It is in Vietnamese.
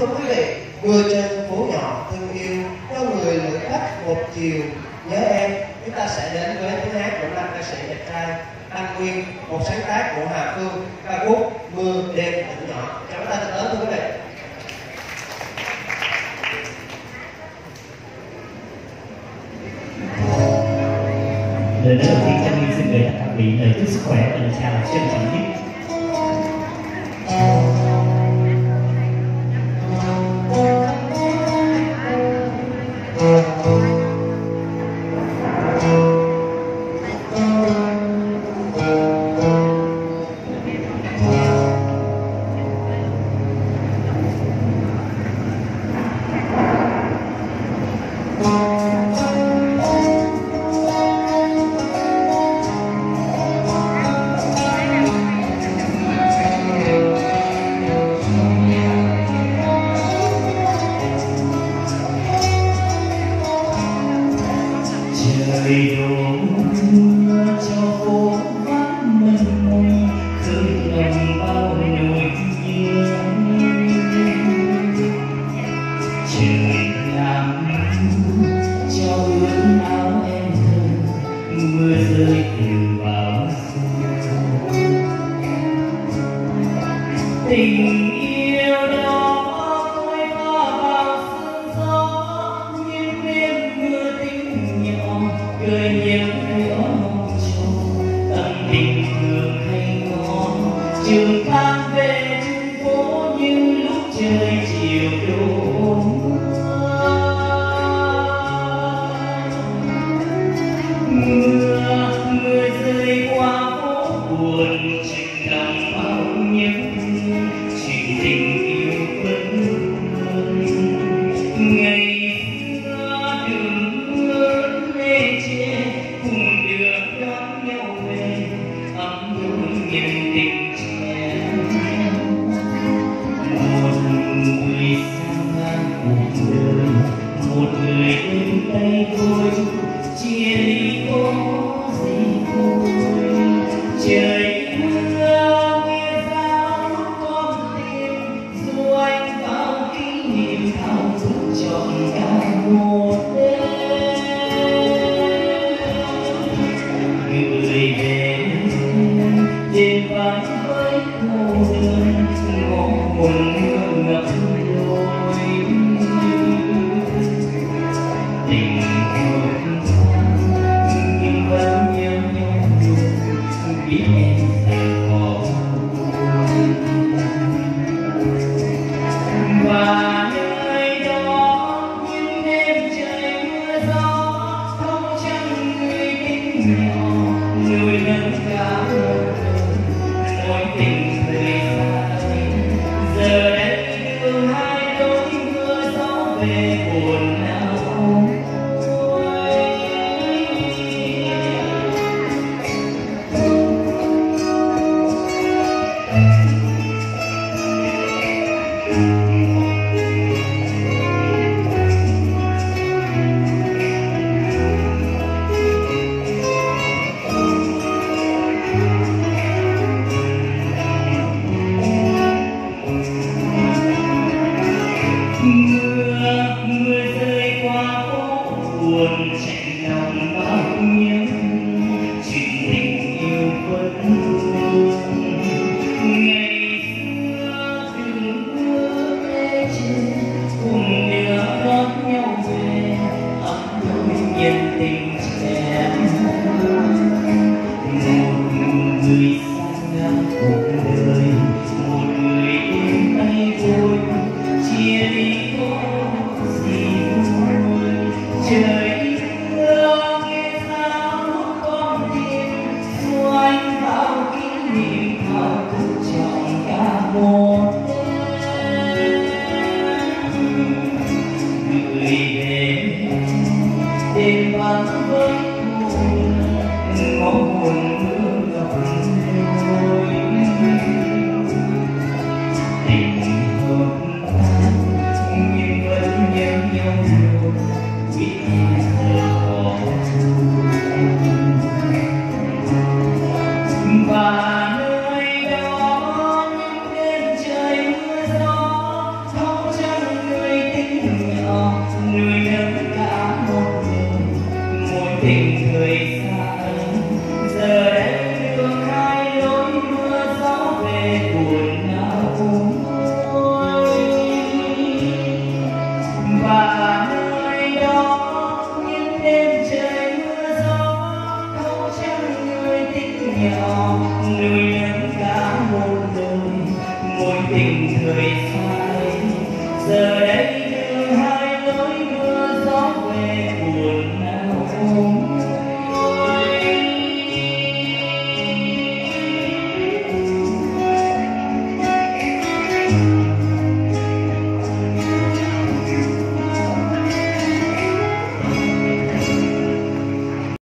thưa quý vị mưa trên phố nhỏ thương yêu cho người lữ khách một chiều. Nhớ em, chúng ta sẽ đến với tiếng hát của năm ca sĩ đẹp trai, đăng nguyên, một sáng tác của hà phương, ca khúc mưa đêm tỉnh nhỏ. Chúng ta sẽ tới thưa quý vị. Lời đầu tiên cho mình xin gửi tặng các vị lời chúc sức khỏe và lời chào trân trọng nhất trời đổ mưa cho phố vắng mênh mông khơi lòng bao nỗi nhớ trời làm cho ướt áo em thơ mưa rơi từ bao giờ. tình yêu tình thường hay ngon trường than về trên phố như lúc trời chiều đổ mưa. Mưa người vắng với buồn ngõ buồn mưa ngập there.